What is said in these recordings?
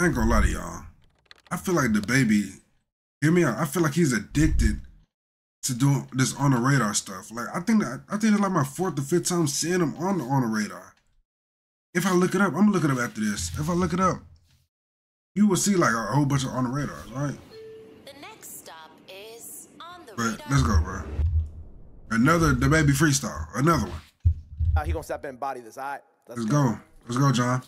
I ain't gonna lie to y'all. I feel like DaBaby, hear me out. I feel like he's addicted to doing this on the radar stuff. Like I think that I think it's like my fourth or fifth time seeing him on the on the radar. If I look it up, I'm gonna look it up after this. If I look it up, you will see like a whole bunch of on the radars, right? The next stop is on the But radar. let's go, bro. Another DaBaby freestyle. Another one. Uh, he gonna step in and body this, all right? Let's go. Let's go, John.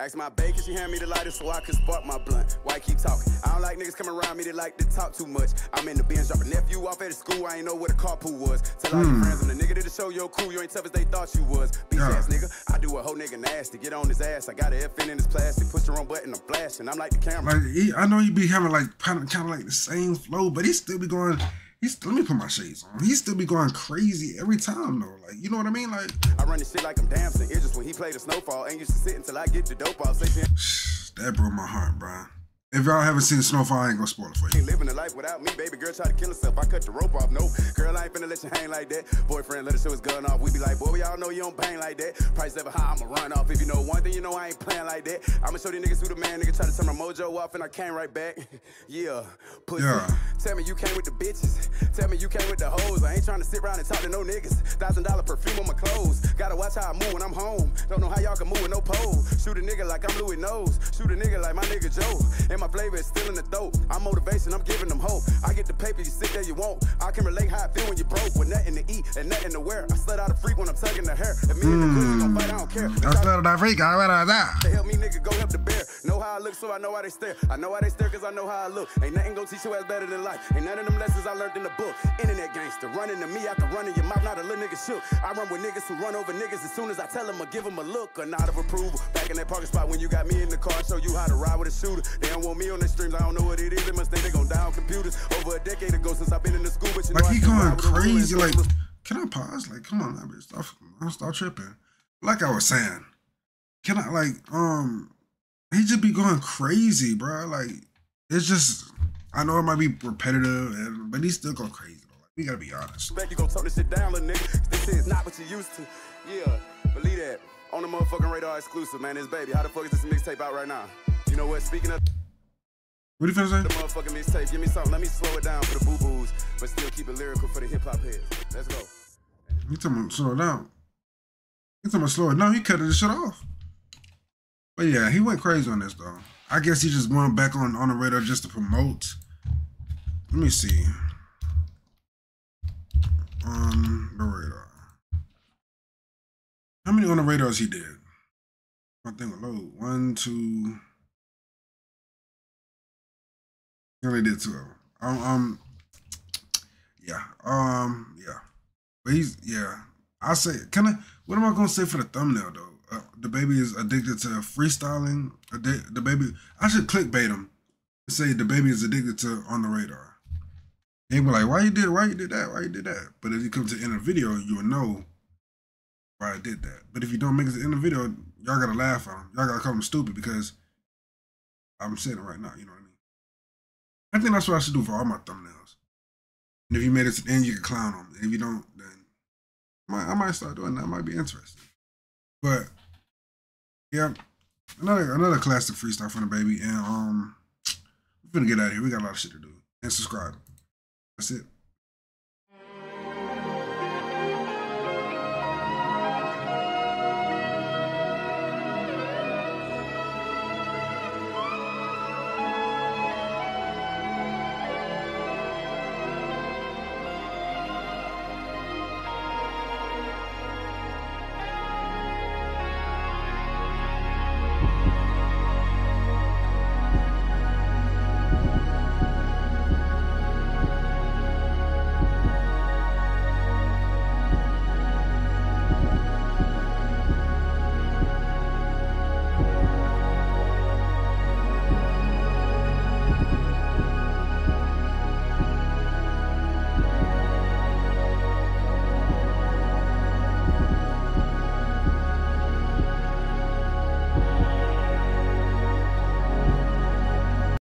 Ask my baker, she hand me the lighter so I can spark my blunt? Why keep talking? I don't like niggas coming around me, they like to talk too much. I'm in the Benz dropping nephew off at the school, I ain't know what a carpool was. Tell all your hmm. friends I'm the nigga that'll show your crew, you ain't tough as they thought you was. Bitch Yeah. ass nigga, I do a whole nigga nasty, get on his ass. I got a FN in his plastic, push the wrong button, I'm flashing. I'm like the camera. Like he, I know he be having like kind of kind of like the same flow, but he still be going. He's let me put my shades on. He still be going crazy every time though. Like you know what I mean? Like I run this shit like I'm Damson. It's just when he played the snowfall, ain't used to sit until I get the dope off. That broke my heart, bro. If y'all haven't seen Snowfall, I ain't gonna spoil it for you. Ain't living a life without me, baby girl try to kill herself. I cut the rope off. No, girl, I ain't finna let you hang like that. Boyfriend let us show his gun off. We be like, boy, we all know you don't bang like that. Price ever high, I'ma run off. If you know one thing, you know I ain't playing like that. I'ma show these niggas who the man. Nigga try to turn my mojo off and I came right back. yeah, pussy. Yeah. Tell me you came with the bitches. Tell me you came with the hoes. I ain't trying to sit around and talk to no niggas. Thousand dollar perfume on my clothes. Gotta watch how I move when I'm home. Don't know how y'all can move with no pole. Shoot a nigga like I'm Louis Nose. Shoot a nigga like my nigga Joe. And my flavor is still in the throat. I'm motivation, I'm giving them hope. I get the paper, you sit there, you won't. I can relate how I feel when you broke with nothing to eat and nothing to wear. I slut out a freak when I'm tugging the hair. If me and the hmm. pussy gon' fight, I don't care. I started that freak. I read that. To help me, nigga, go help the bear. Know how I look, so I know how they stare. I know how they stare, cause I know how I look. Ain't nothing gonna teach you ass better than life. Ain't none of them lessons I learned in the book. Internet gangster, running to me, I can run in your mouth, not a little nigga shook. I run with niggas who run over niggas as soon as I tell them I give them a look, a nod of approval. Back in that parking spot when you got me in the car, show you how to ride with a shooter. They don't want me on the streams, I don't know what it is. They must think they gon' die on computers. Over a decade ago since I've been in the school, but you know Like I he going ride with a ruler crazy. Like, can I pause? Like, come on, now, bitch. Stop, stop tripping. Like I was saying, can I like um? He just be going crazy, bro. Like it's just. I know it might be repetitive, and, but he still go crazy. Though. Like, we gotta be honest. Expect you gon' tone this shit down, little nigga. This is not what you used to. Yeah, believe that. On the motherfucking radar exclusive, man. This baby. How the fuck is this mixtape out right now? You know what? Speaking of What you finna the say? motherfucking mixtape, give me something. Let me slow it down for the boo boos, but still keep it lyrical for the hip hop heads. Let's go. You talking about slow it down? You talking about slow it down? He cut this shit off. But yeah, he went crazy on this though. I guess he just went back on on the radar just to promote. Let me see. On the radar. How many on the radars he did? I think will load. One, two. He only did two of them. Um, um yeah. Um, yeah. But he's yeah. I say, can I? What am I gonna say for the thumbnail though? Uh, DaBaby is addicted to freestyling. DaBaby. I should clickbait him and say DaBaby is addicted to on the radar. They be like, why you did? Why you did that? Why you did that? But if you come to the end of the video, you will know why I did that. But if you don't make it to the end of the video, y'all gotta laugh at him. Y'all gotta call him stupid because I'm saying it right now. You know what I mean? I think that's what I should do for all my thumbnails. And if you made it to the end, you can clown them. And if you don't, then I might start doing that. Might be interesting. But yeah, another another classic freestyle from DaBaby. And um, we're gonna get out of here. We got a lot of shit to do. And subscribe. That's it.